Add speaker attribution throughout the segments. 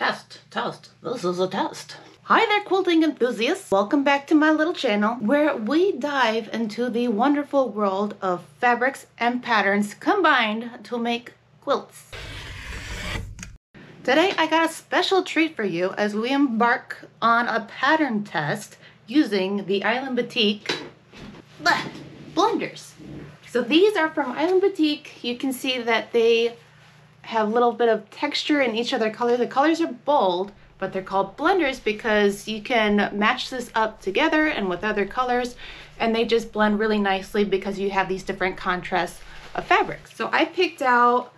Speaker 1: Test, test, this is a test. Hi there quilting enthusiasts! Welcome back to my little channel where we dive into the wonderful world of fabrics and patterns combined to make quilts. Today I got a special treat for you as we embark on a pattern test using the Island Batik blenders. So these are from Island Batik. You can see that they have a little bit of texture in each of their colors. The colors are bold, but they're called blenders because you can match this up together and with other colors, and they just blend really nicely because you have these different contrasts of fabrics. So I picked out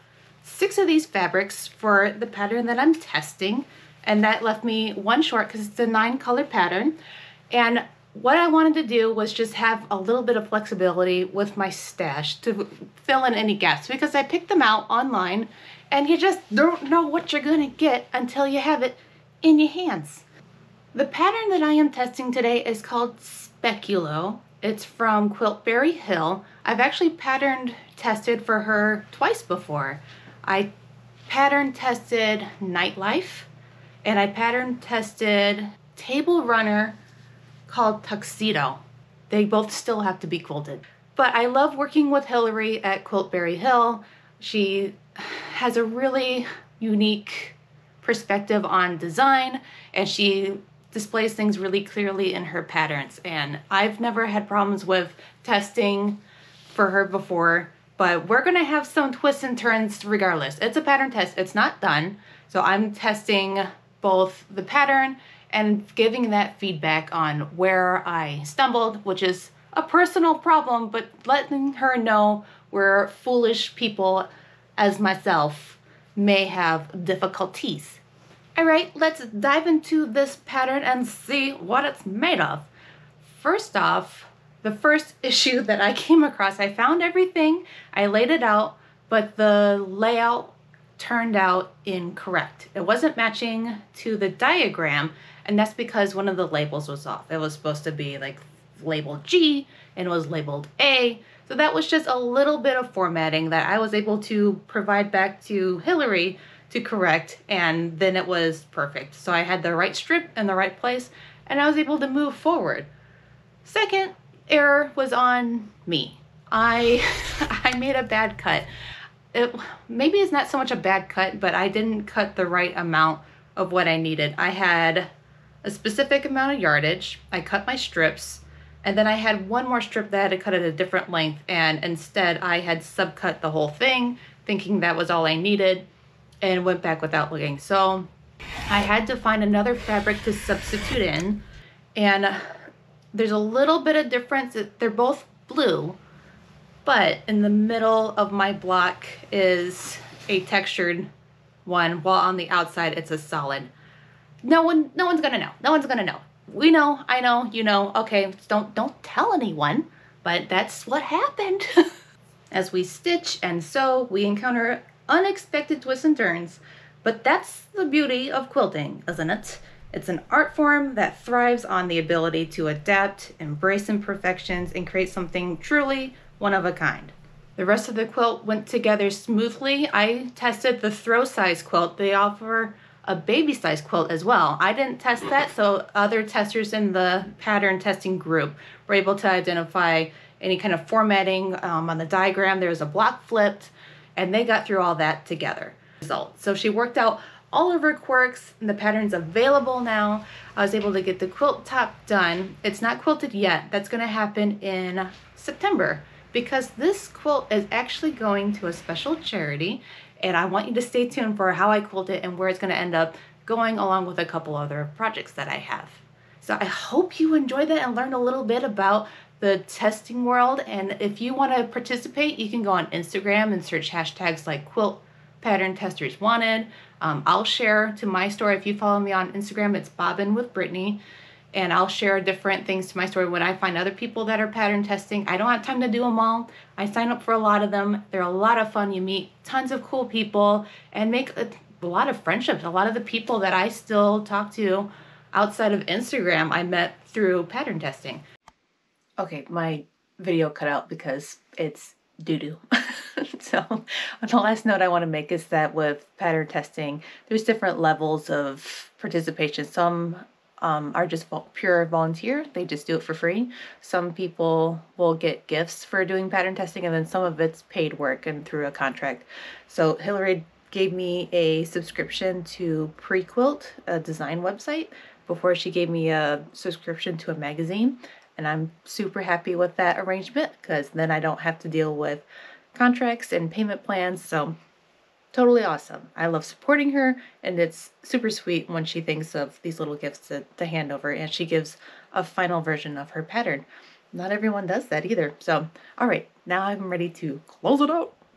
Speaker 1: six of these fabrics for the pattern that I'm testing, and that left me one short because it's a nine color pattern. And what I wanted to do was just have a little bit of flexibility with my stash to fill in any gaps because I picked them out online and you just don't know what you're gonna get until you have it in your hands. The pattern that I am testing today is called Speculo. It's from Quiltberry Hill. I've actually patterned tested for her twice before. I pattern tested Nightlife and I pattern tested Table Runner called Tuxedo. They both still have to be quilted. But I love working with Hillary at Quiltberry Hill. She has a really unique perspective on design and she displays things really clearly in her patterns. And I've never had problems with testing for her before, but we're gonna have some twists and turns regardless. It's a pattern test, it's not done. So I'm testing both the pattern and giving that feedback on where I stumbled, which is a personal problem, but letting her know where foolish people as myself may have difficulties. All right, let's dive into this pattern and see what it's made of. First off, the first issue that I came across, I found everything, I laid it out, but the layout turned out incorrect. It wasn't matching to the diagram, and that's because one of the labels was off. It was supposed to be like labeled G and it was labeled A. So that was just a little bit of formatting that I was able to provide back to Hillary to correct and then it was perfect. So I had the right strip in the right place and I was able to move forward. Second error was on me. I I made a bad cut. It, maybe it's not so much a bad cut, but I didn't cut the right amount of what I needed. I had a specific amount of yardage. I cut my strips and then I had one more strip that I had to cut at a different length and instead I had subcut the whole thing thinking that was all I needed and went back without looking. So I had to find another fabric to substitute in and there's a little bit of difference. They're both blue, but in the middle of my block is a textured one while on the outside it's a solid. No one no one's gonna know. No one's gonna know. We know i know you know. Okay don't don't tell anyone but that's what happened. As we stitch and sew we encounter unexpected twists and turns. But that's the beauty of quilting isn't it? It's an art form that thrives on the ability to adapt embrace imperfections and create something truly one of a kind the rest of the quilt went together smoothly. I tested the throw size quilt. They offer a baby size quilt as well. I didn't test that, so other testers in the pattern testing group were able to identify any kind of formatting um, on the diagram. There was a block flipped, and they got through all that together. Result. So she worked out all of her quirks, and the pattern's available now. I was able to get the quilt top done. It's not quilted yet. That's going to happen in September because this quilt is actually going to a special charity and I want you to stay tuned for how I quilt it and where it's going to end up going along with a couple other projects that I have. So I hope you enjoyed that and learned a little bit about the testing world and if you want to participate you can go on Instagram and search hashtags like quilt pattern testers wanted. Um, I'll share to my story if you follow me on Instagram it's Bobbin with Brittany and I'll share different things to my story when I find other people that are pattern testing. I don't have time to do them all. I sign up for a lot of them. They're a lot of fun. You meet tons of cool people and make a, a lot of friendships. A lot of the people that I still talk to outside of Instagram, I met through pattern testing. Okay, my video cut out because it's
Speaker 2: doo doo. so, the last note I want to make is that with pattern testing, there's different levels of participation. Some um, are just pure volunteer, they just do it for free. Some people will get gifts for doing pattern testing, and then some of it's paid work and through a contract. So, Hillary gave me a subscription to Prequilt, a design website, before she gave me a subscription to a magazine. And I'm super happy with that arrangement because then I don't have to deal with contracts and payment plans. So, totally awesome. I love supporting her, and it's super sweet when she thinks of these little gifts to, to hand over and she gives a final version of her pattern. Not everyone does that either. So, all right, now I'm ready to close it out.